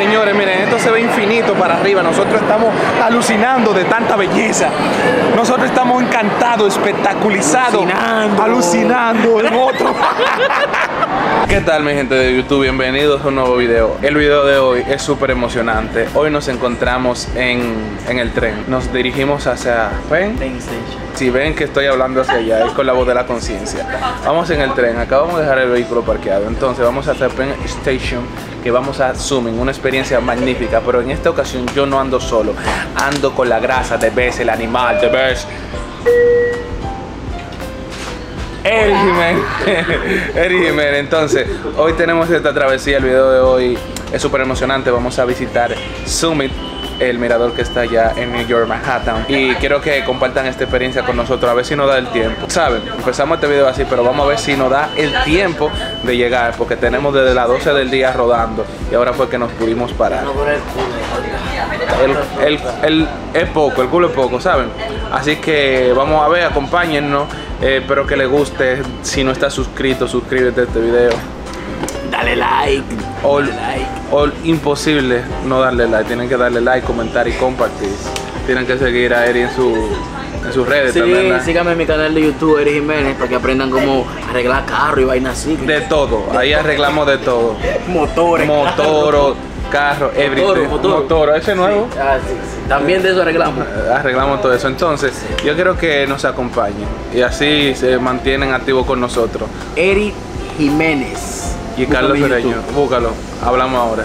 Señores, miren, esto se ve infinito para arriba. Nosotros estamos alucinando de tanta belleza. Nosotros estamos encantados, espectaculizados, Alucinando. alucinando en otro. ¿Qué tal mi gente de YouTube? Bienvenidos a un nuevo video. El video de hoy es súper emocionante. Hoy nos encontramos en, en el tren. Nos dirigimos hacia... ¿Ven? Si ven que estoy hablando hacia allá, es con la voz de la conciencia. Vamos en el tren, acabamos de dejar el vehículo parqueado. Entonces vamos a hacer Penn Station, que vamos a Zooming, una experiencia magnífica. Pero en esta ocasión yo no ando solo, ando con la grasa de Bess, el animal de Bess. Eric Jiménez. Eric Jiménez. Entonces, hoy tenemos esta travesía. El video de hoy es súper emocionante. Vamos a visitar Summit, el mirador que está allá en New York, Manhattan. Y quiero que compartan esta experiencia con nosotros, a ver si nos da el tiempo. Saben, empezamos este video así, pero vamos a ver si nos da el tiempo de llegar, porque tenemos desde las 12 del día rodando y ahora fue que nos pudimos parar. No por el culo. El, el, el- es poco, el culo es poco, ¿saben? Así que vamos a ver, acompáñennos. Eh, espero que les guste. Si no estás suscrito, suscríbete a este video. Dale like. O, Dale like. o imposible no darle like. Tienen que darle like, comentar y compartir. Tienen que seguir a Eri en, su, en sus redes Sí, también. ¿verdad? síganme en mi canal de YouTube, Eric Jiménez, para que aprendan cómo arreglar carro y vainas así. De todo. Ahí arreglamos de todo. Motores. Motoro, carro, everything. Motoro, ese nuevo. Ah, sí, sí. También de eso arreglamos. arreglamos todo eso. Entonces, yo quiero que nos acompañen y así se mantienen activos con nosotros. Eric Jiménez. Y Carlos Búscame YouTube. búscalo, hablamos ahora.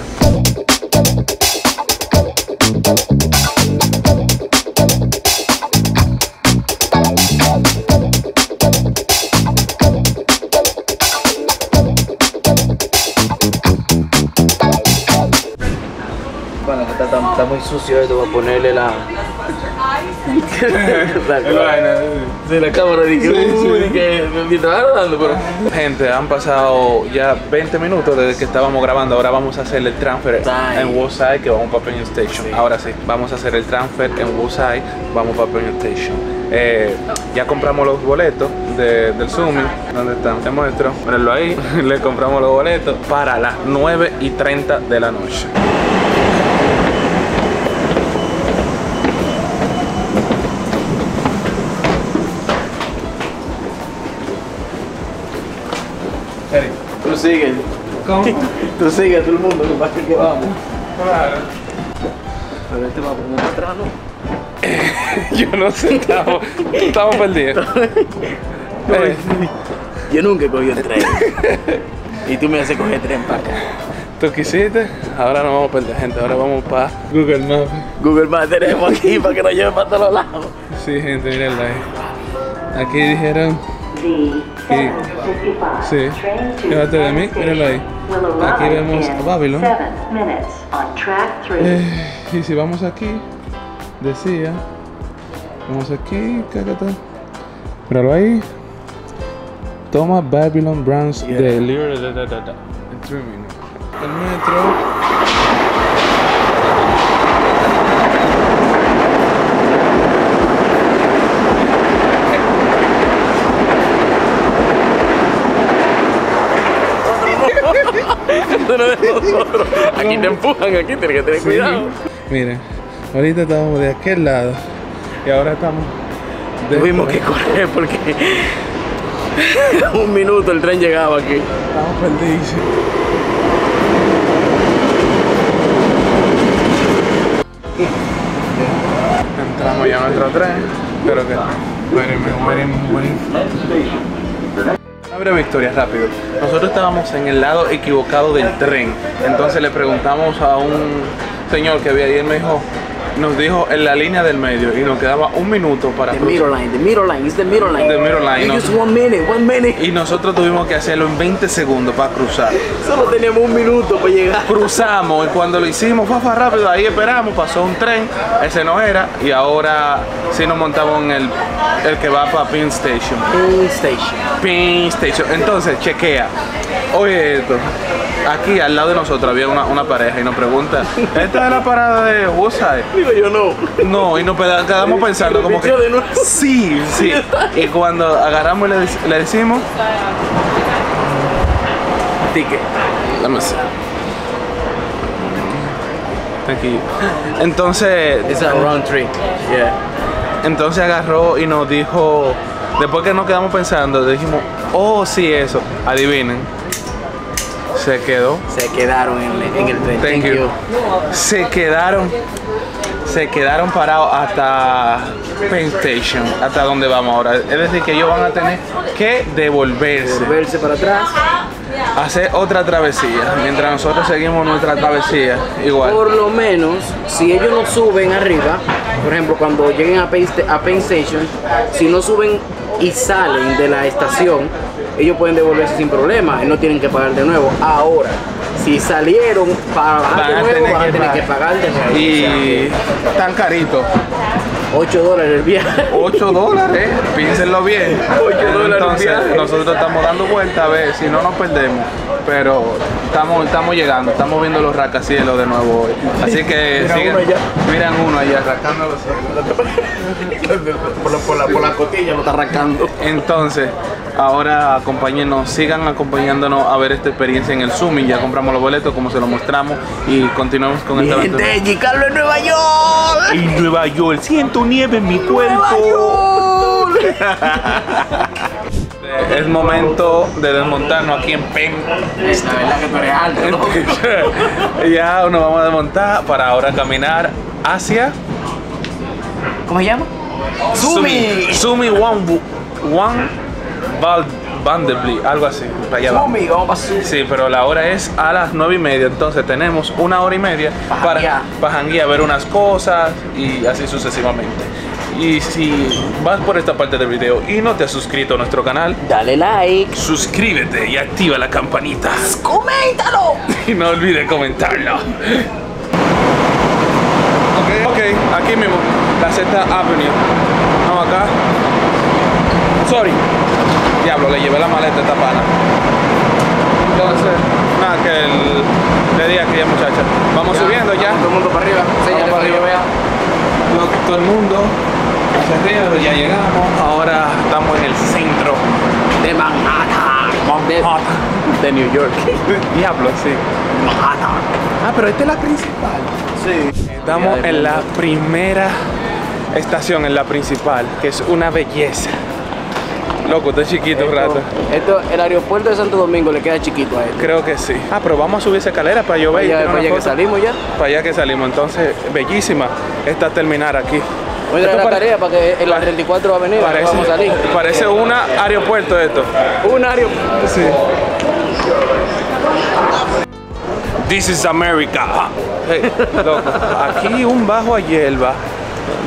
Está, muy sucio esto, voy a ponerle la. la, Sí, la cámara dije, uy, dije, me rodando, pero. Gente, han pasado ya 20 minutos desde que estábamos grabando. Ahora vamos a hacer el transfer Time. en Woodside, que vamos para Penn Station. Sí. Ahora sí, vamos a hacer el transfer en Woodside, vamos para Penn Station. Eh, ya compramos los boletos de- del Zooming. ¿Dónde están? Te muestro. Mírenlo ahí. Le compramos los boletos para las 9 y 30 de la noche. Eric, Tú sigue. ¿Cómo? Tú sigue a todo el mundo, que pasa que vamos. Claro. Pero este va como para atrás, ¿no? Yo no sé, estamos, estamos perdidos. Eh, Yo nunca he cogido el tren. y tú me haces coger tren para acá. ¿Tú quisiste? Ahora no vamos a perder gente, ahora vamos para Google Maps. Google Maps tenemos aquí para que nos lleve para todos lados. Sí, gente, mírenla ahí. Aquí dijeron. Sí, fíjate de mí, mírenlo ahí. Aquí vemos a Babylon. Eh, y si vamos aquí, decía... Vamos aquí, cacata. Míralo ahí. Toma Babylon Brands Yeah. de Lear da, da, da, da, en three minutes. El metro. De nosotros. Aquí te empujan, aquí tienes que tener cuidado. Miren, ahorita estábamos de aquel lado y ahora estamos de Tuvimos que correr porque un minuto el tren llegaba aquí. Estamos perdidos. Entramos ya a nuestro tren, pero que veremos, veremos, veremos. Una breve historia, rápido. Nosotros estábamos en el lado equivocado del tren. Entonces le preguntamos a un señor que había ahí, él me dijo, nos dijo en la línea del medio y nos quedaba un minuto para The middle line, the middle line, it's the middle line. The middle line, no. Just one minute, one minute. Y nosotros tuvimos que hacerlo en 20 segundos para cruzar. Solo teníamos un minuto para llegar. Cruzamos y cuando lo hicimos fue fue rápido, ahí esperamos, pasó un tren, ese no era, y ahora sí nos montamos en el, el que va para Pin Station. Pin station. Pin Station. Entonces, chequea. Oye esto. Aquí al lado de nosotros había una, una pareja y nos pregunta, ¿esta es la parada de Woodside? Digo yo no. No, y nos quedamos pensando como que... Sí, sí. Y cuando agarramos y le, le decimos... Ticket. Dame así. Tranquilo. Entonces, It's a round trip. Yeah. entonces agarró y nos dijo, después que nos quedamos pensando, dijimos, oh, sí, eso. Adivinen. Se quedó. Se quedaron en, en el tren. Thank you. Se quedaron, se quedaron parados hasta Penn Station, hasta donde vamos ahora. Es decir, que ellos van a tener que devolverse, Volverse para atrás. hacer otra travesía, mientras nosotros seguimos nuestra travesía igual. Por lo menos, si ellos no suben arriba, por ejemplo, cuando lleguen a Penn, a Penn Station, si no suben y salen de la estación, ellos pueden devolverse sin problema y no tienen que pagar de nuevo. Ahora, si salieron para bajar Van de nuevo, van a tener que pagar. de nuevo. Y tan carito, 8 dólares el viaje. 8 dólares, piénsenlo bien. 8 dólares Entonces, viaje. nosotros estamos dando vuelta a ver si no nos perdemos. Pero estamos, estamos llegando, estamos viendo los racacielos de nuevo hoy. Así que Mira sigan, uno allá. miran uno allá, arrancando los cielos. por, la, por, la, por la cotilla lo está arrancando. Entonces, ahora acompáñenos, sigan acompañándonos a ver esta experiencia en el Zoom y ya compramos los boletos como se los mostramos y continuamos con esta aventura. Gente, en Nueva York. En Nueva York, siento nieve en mi cuerpo. Es momento de desmontarnos aquí en Penn. La verdad que tú eres alto, ¿no? ya nos vamos a desmontar para ahora caminar hacia ¿Cómo se llama? Sumi. Sumi One, One Vanderbilt, algo así. para allá. Sí, pero la hora es a las nueve y media, entonces tenemos una hora y media Pa' para, para janguear, ver unas cosas y así sucesivamente. Y si vas por esta parte del video y no te has suscrito a nuestro canal, Dale like. suscríbete y activa la campanita. ¡Coméntalo! Y no olvides comentarlo. Ok, ok, aquí mismo, la Z Avenue. Vamos acá. Sorry. Diablo, le llevé la maleta a esta pana. Entonces, nada, que el, le di a aquella muchacha. Vamos subiendo ya. Todo el mundo para arriba. Señale para arriba. vea. Todo el mundo arriba, ya llegamos. Ahora estamos en el centro. De Manhattan. De, Manhattan. de New York. Diablo, sí. Manhattan. Ah, pero esta es la principal. Sí. Estamos en la primera estación, en la principal, que es una belleza. Loco, está chiquito un rato. Esto, el aeropuerto de Santo Domingo le queda chiquito a él. Creo que sí. Ah, pero vamos a subir esa escalera para yo ver Ya, tirar para allá que salimos ya. Para allá que salimos. Entonces, bellísima esta terminar aquí. Voy a traer la tarea para que en la 34 avenida Parece, vamos a salir. parece un aeropuerto esto. Un aeropuerto. Sí. This is America. Hey, loco, aquí un bajo a hierba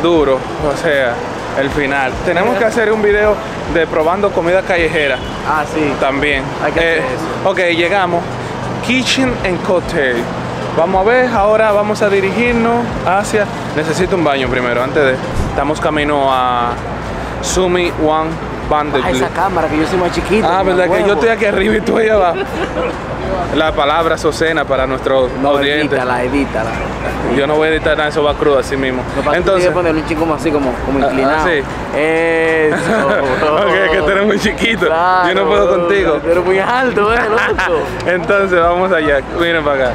duro, o sea, el final. Tenemos que hacer un video de probando comida callejera Ah, sí. también. Hay que hacer Eh, eso. Ok, llegamos. Kitchen and Cocktail. Vamos a ver, ahora vamos a dirigirnos hacia. Necesito un baño primero, antes de. Estamos camino a Sumi One Ah, Vanderbilt. esa cámara que yo soy más chiquito. Ah, verdad que yo estoy aquí arriba y tú allá abajo. La palabra socena para nuestros No, audientes. edítala, edítala. Yo no voy a editar nada, eso va crudo así mismo. Que Entonces, ponerle un chico así, como, como Ah, inclinado. sí. Eso. ok, que tú eres muy chiquito. Yo no puedo contigo. Eres muy alto, eh, loco. Entonces vamos allá. Miren para acá.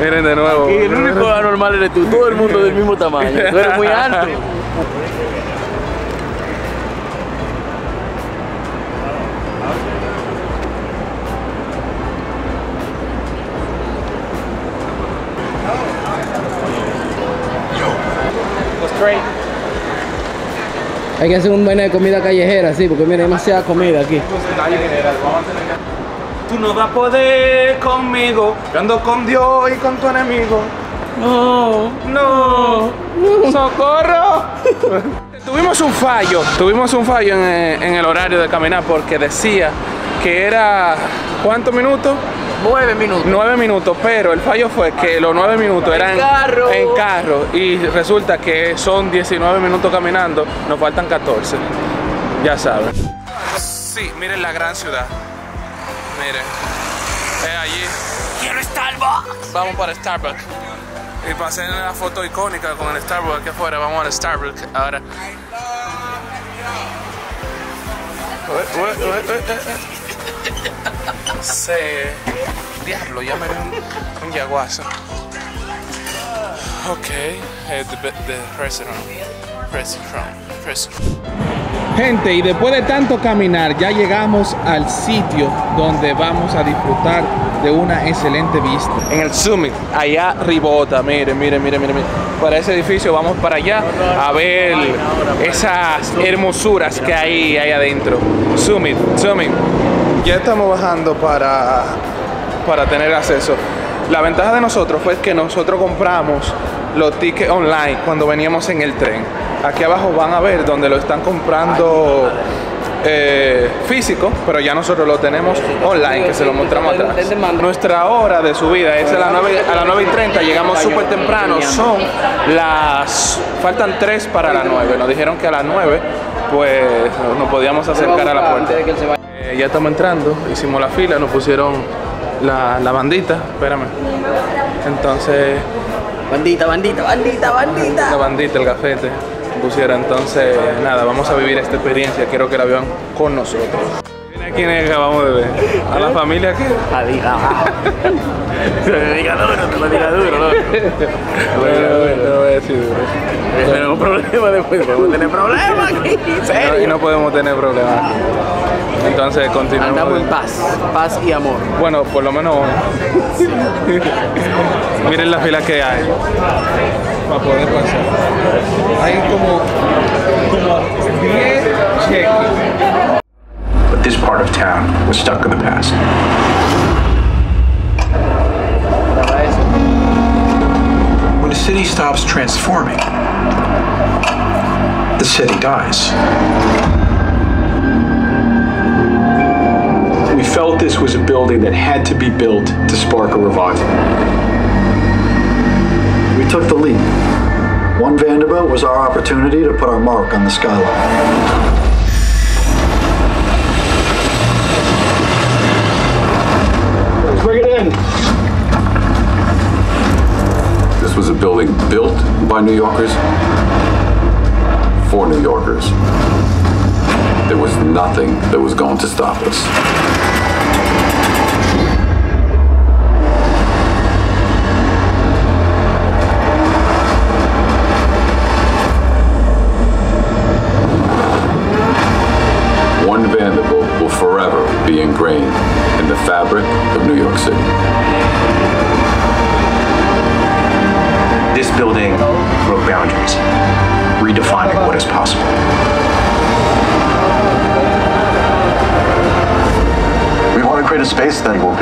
Miren de nuevo. Y el único anormal eres tú, todo el mundo del mismo tamaño. Tú eres muy alto. Hay que hacer un menú de comida callejera, sí, porque mira, hay demasiada comida aquí. Tú no vas a poder conmigo. Yo ando con Dios y con tu enemigo. No. No, socorro. tuvimos un fallo, tuvimos un fallo en, eh, en el horario de caminar porque decía que era ¿cuántos minutos? Nueve minutos. Nueve minutos, pero el fallo fue que los nueve minutos eran carro. en carro y resulta que son 19 minutos caminando, nos faltan 14. Ya saben. Sí, miren la gran ciudad. Miren, es allí. Quiero Starbucks. Vamos para Starbucks. Y para hacer una foto icónica con el Starbucks aquí afuera, vamos al Starbucks ahora. Ué, ué, ué. Se. Diablo, ya me dio un, un yaguazo. Okay, uh, the, the restaurant. Restaurant. Restaurant. Gente, y después de tanto caminar, ya llegamos al sitio donde vamos a disfrutar de una excelente vista. En el Summit, allá ribota, miren, miren, miren, miren. miren. Para ese edificio vamos para allá a ver esas hermosuras que hay ahí adentro. Summit, Summit. Ya estamos bajando para, para tener acceso. La ventaja de nosotros fue que nosotros compramos los tickets online cuando veníamos en el tren. Aquí abajo van a ver donde lo están comprando eh, físico, pero ya nosotros lo tenemos online, que se lo mostramos atrás. Nuestra hora de subida es a las 9, a las 9 y 30, llegamos súper temprano, son las... faltan 3 para las 9, nos dijeron que a las 9 pues nos podíamos acercar a la puerta. Eh, ya estamos entrando, hicimos la fila, nos pusieron la, la bandita, espérame. Entonces, Bandita, bandita, bandita, bandita. la bandita, el gafete, pusiera. Entonces, nada, vamos a vivir esta experiencia, quiero que la vean con nosotros. Quién es que acabamos de ver. A la familia que. Adiga. Te lo diga duro, te lo diga duro, loco. No voy a decir duro. Tenemos problemas después, podemos tener problemas aquí, No, y serio. no podemos tener problemas. Entonces continuamos. Andamos en paz, paz y amor. Bueno, por lo menos hoy. Miren la fila que hay para poder pasar. Hay como, como 10 cheques. But this part of town was stuck in the past. City stops transforming, the city dies. We felt this was a building that had to be built to spark a revival. We took the leap. One Vanderbilt was our opportunity to put our mark on the skyline. New Yorkers for New Yorkers. There was nothing that was going to stop us.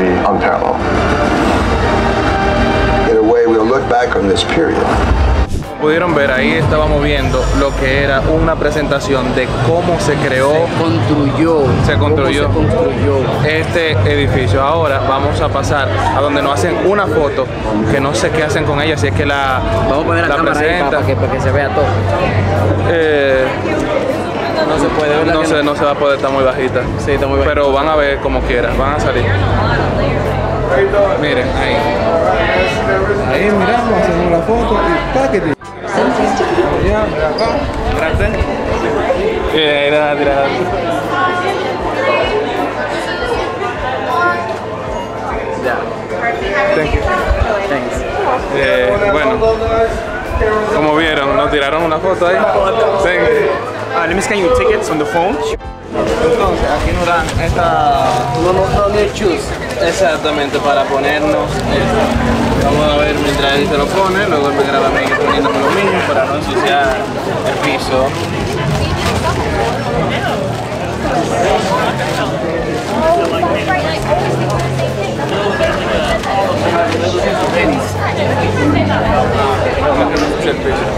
Be unparalleled. In a way, we'll look back on this period Pudieron ver, ahí estábamos viendo lo que era una presentación de cómo se creó Construyó. Se construyó. ¿Cómo se construyó? este edificio. Ahora vamos a pasar a donde nos hacen una foto, que no sé qué hacen con ella, si es que la, Vamos a poner la, la cámara ahí para, que, para que se vea todo. Eh, No se puede, ¿verdad? no sé, no se va a poder estar muy bajita. Sí, está muy bajita. Pero van a ver como quieran, van a salir. Miren, ahí. Ahí miramos, hacemos la foto y paquete. Ya, acá. Gracias. Eh, nada, tirada. Ya. Thank you. Thanks. Eh, bueno, como vieron, nos tiraron una foto ahí. Thank you. Uh, let me scan your tickets on the phone. Entonces, aquí nos dan esta. No, no, no, no choose. Exactamente, para ponernos esto. Vamos a ver mientras él se lo pone, luego me graba a mí poniéndome lo mismo para no ensuciar el piso.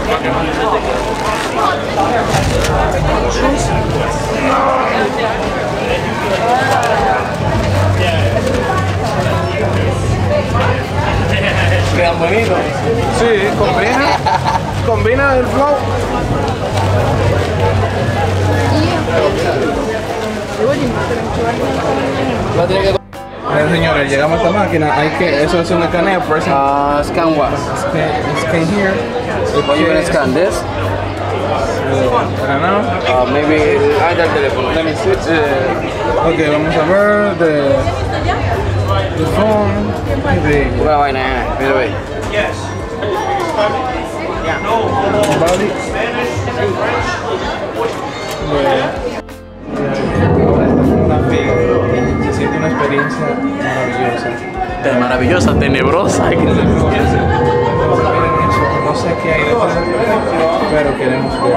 Para Quedan bonitos. Sí, combina. Combina el flow. Miren, señores, llegamos a esta máquina. Hay que, eso es un escaneo. Press Uh, scan what? scan, scan here. What you gonna scan this? I don't know. Maybe ah, haya el teléfono. Let me see. Uh, vamos a ver the phone. De una vaina, eh, mira ve. Yes. Bali. Se siente una experiencia maravillosa. Maravillosa, tenebrosa no sé qué hay detrás, pero queremos ver.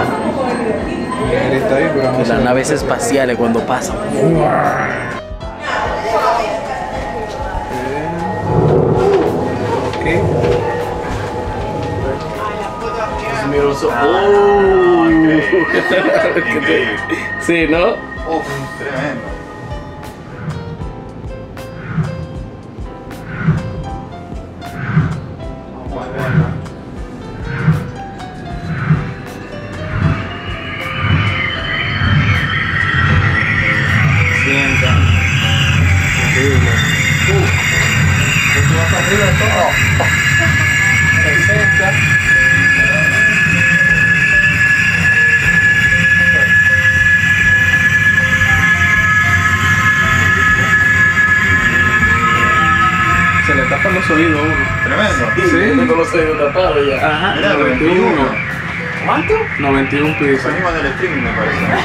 Está ahí, pero Las naves espaciales eh, cuando pasan. Okay. Ah, sí, ¿no? interrumpe. El sonido del streaming me parece.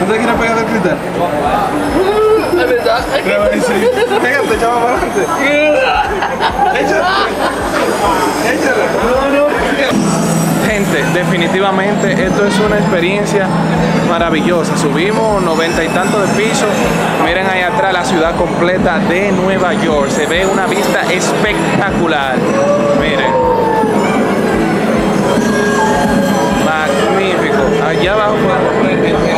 No te quieras pegar cristal. Gente, definitivamente esto es una experiencia maravillosa. Subimos noventa y tanto de piso. Miren ahí atrás la ciudad completa de Nueva York. Se ve una vista espectacular. Miren. Allá abajo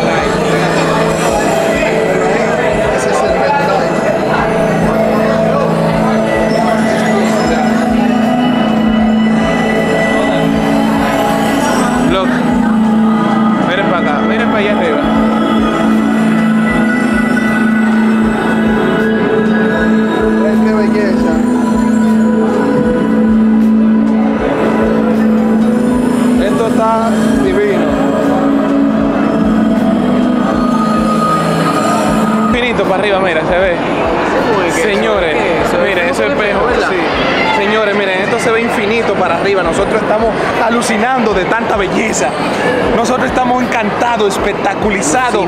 ridiculizado.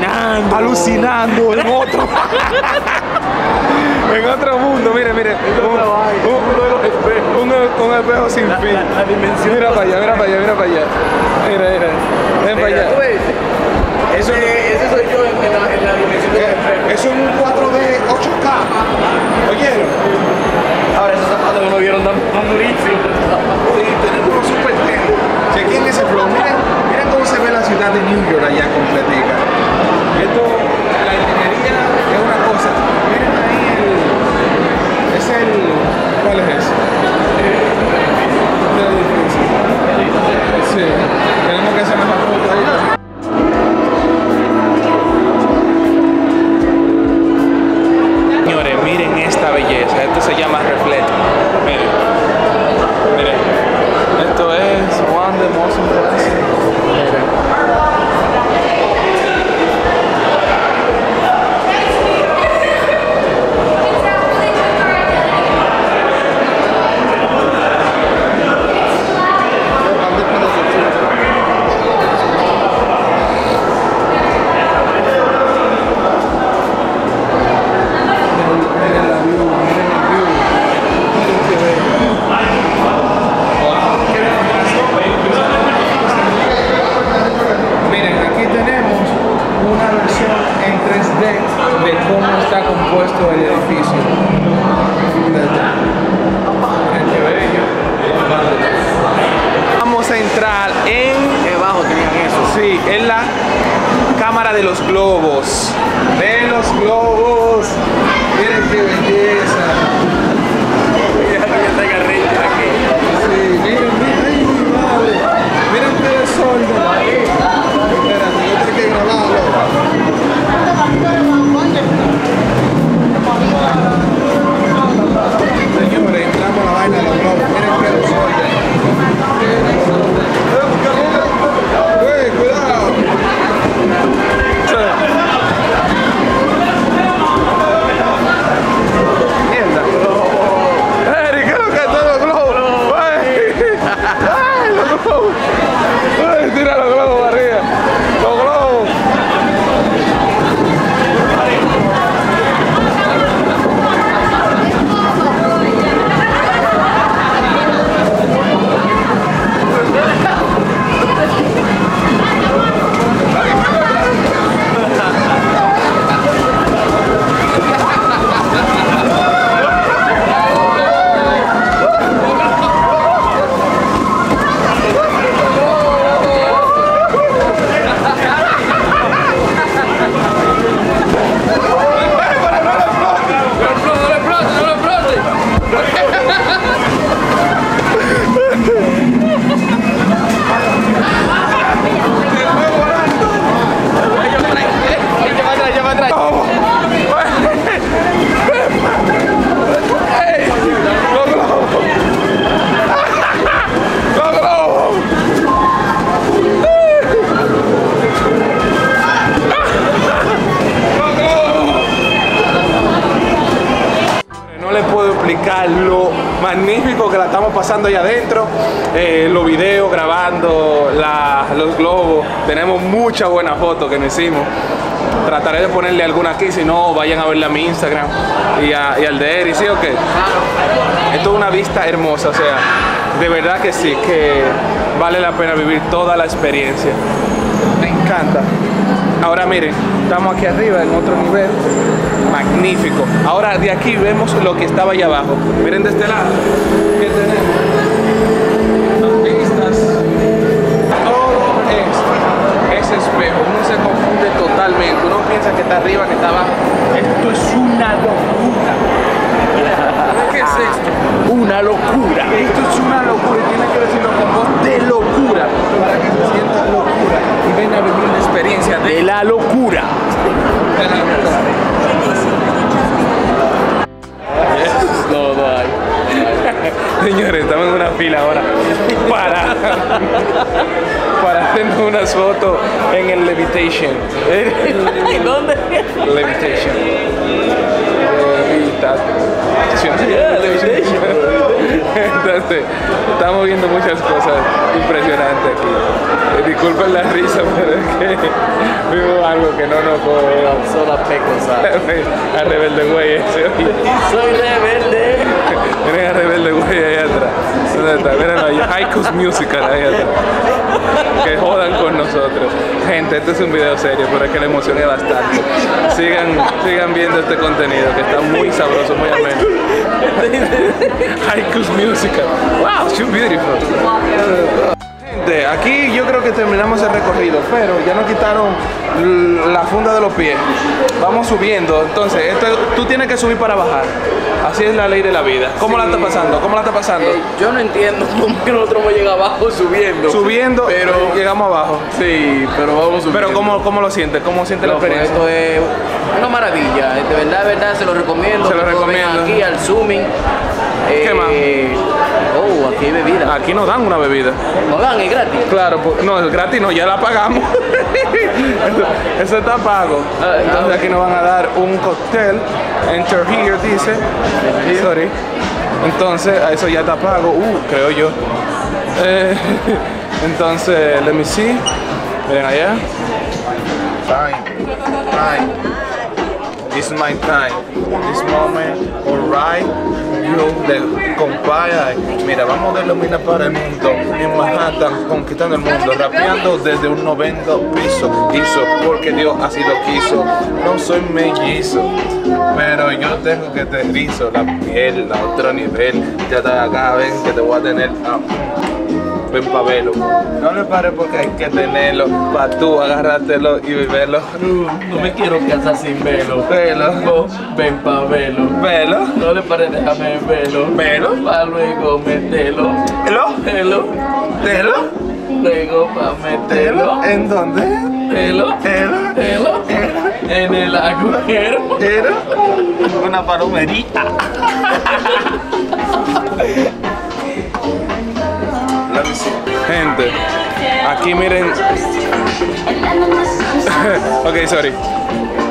Muchas buenas fotos que nos hicimos. Trataré de ponerle alguna aquí, si no, vayan a verla a mi Instagram y, al de Eri, ¿sí o qué? Esto es una vista hermosa, o sea, de verdad que sí, que vale la pena vivir toda la experiencia. Me encanta. Ahora miren, estamos aquí arriba en otro nivel. Magnífico. Ahora de aquí vemos lo que estaba allá abajo. Miren de este lado. Esto es espejo. Uno se confunde totalmente. Uno piensa que está arriba, que está abajo. Esto es una locura. ¿Qué es esto? Una locura. Esto es una locura y tiene que decirlo con voz de locura para que se sienta locura y venga a vivir una experiencia de, De la locura. de la locura. Señores, estamos en una fila ahora para, hacernos unas fotos en el Levitation. ¿Y dónde? Levitation. Yeah, levitation. Entonces, estamos viendo muchas cosas impresionantes aquí. Eh, disculpen la risa, pero es que vimos algo que no nos puedo Son las pecosas. A rebelde güey ese. Soy rebelde. Miren a rebelde güey ahí atrás. ¿Dónde está? Miren ahí. Haikus Musical ahí atrás. Que jodan con nosotros. Gente, este es un video serio, pero es que le emocioné bastante. Sigan, sigan viendo este contenido que está muy sabroso, muy ameno. Haikus Musical. Wow, so beautiful. Gente, aquí yo creo que terminamos el recorrido, pero ya nos quitaron la funda de los pies. Vamos subiendo, entonces esto, tú tienes que subir para bajar. Así es la ley de la vida. ¿Cómo la está pasando? ¿Cómo la está pasando? Eh, yo no entiendo cómo que nosotros hemos llegado abajo subiendo. Subiendo, pero pero llegamos abajo. sí, pero vamos subiendo. Pero ¿cómo, cómo lo sientes? ¿Cómo sientes la experiencia? esto es una maravilla. De verdad, de verdad, se lo recomiendo. Se lo recomiendo. Aquí al zooming. ¿Qué más? Oh, aquí hay bebida. Aquí nos dan una bebida. No dan, es gratis. Claro, pues, no, es gratis, no, ya la pagamos. eso, eso está pago. Ah, Entonces ah, aquí nos van a dar un cóctel. Enter here, dice. Sorry. Entonces, a eso ya está pago. Uh, creo yo. Eh, entonces, let me see. Miren allá. Time. Time. This is my time. This moment, alright. Yo de compaya. Mira, vamos de ilumina para el mundo. En Manhattan, conquistando el mundo. Rapeando desde un 90 piso. Hizo porque Dios así lo quiso. No soy mellizo. Pero yo tengo que te rizo la piel a otro nivel. Ya está acá, ven que te voy a tener. ah, ven pa' verlo. No le pares porque hay que tenerlo, pa' tú agarrártelo y viverlo. No, no me quiero casar sin velo. Velo, No, ven pa' velo. velo, No le pares, déjame velo. velo, Pa' luego metelo. velo, Velo. velo, Luego pa' metelo. velo. ¿En dónde? Velo. Velo, Velo. En el agujero. velo. Una palomerita. Gente, aquí miren. ok, sorry.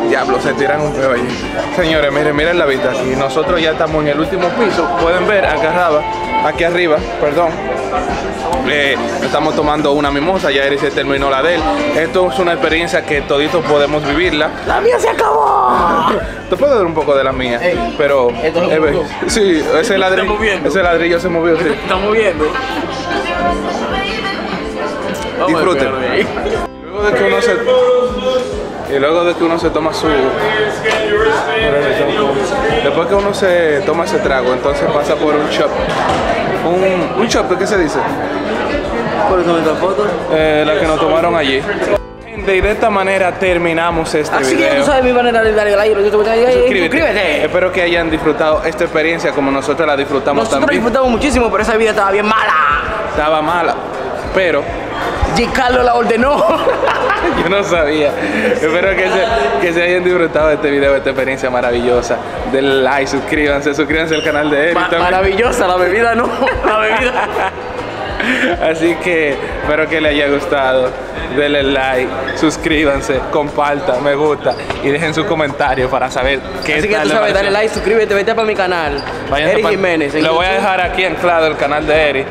Diablo, se tiran un peo allí. Señores, miren, miren la vista aquí. Nosotros ya estamos en el último piso. Pueden ver acá arriba, aquí arriba, perdón. Eh, estamos tomando una mimosa, ya Eric se terminó la de él. Esto es una experiencia que toditos podemos vivirla. ¡La mía se acabó! Te puedo dar un poco de la mía, Ey, pero esto eh, sí, ese ladrillo, moviendo. ese ladrillo se movió. sí. Estamos viendo. Disfruten. Luego de que uno se y luego de que uno se toma su después que uno se toma ese trago, entonces pasa por un shop. Un, un shop, ¿qué se dice? Por eso me foto. Eh, la que nos tomaron allí. Gente, Y de esta manera terminamos este Así que video. tú sabes mi manera de darle like. Suscríbete. Suscríbete. Suscríbete. Espero que hayan disfrutado esta experiencia como nosotros la disfrutamos Nosotros también. disfrutamos muchísimo, pero esa vida estaba bien mala. Estaba mala, pero G. Carlos la ordenó. Yo no sabía. Espero que se, que se hayan disfrutado de este video, de esta experiencia maravillosa. Denle like, suscríbanse, suscríbanse al canal de Eric Ma- maravillosa, la bebida no. La bebida. Así que espero que les haya gustado. Denle like, suscríbanse, compartan, me gusta y dejen sus comentarios para saber qué Así que tú sabes, dale like, suscríbete, vete para mi canal. Váyanse Eric Jiménez. Lo voy a dejar aquí anclado el canal de Eric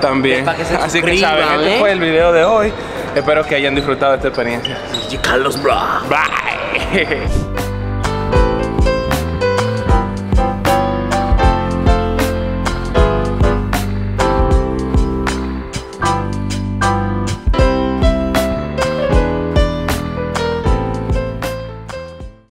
también. Que se Así que saben, este ¿eh? fue el video de hoy. Espero que hayan disfrutado de esta experiencia. Carlos, bro. Bye.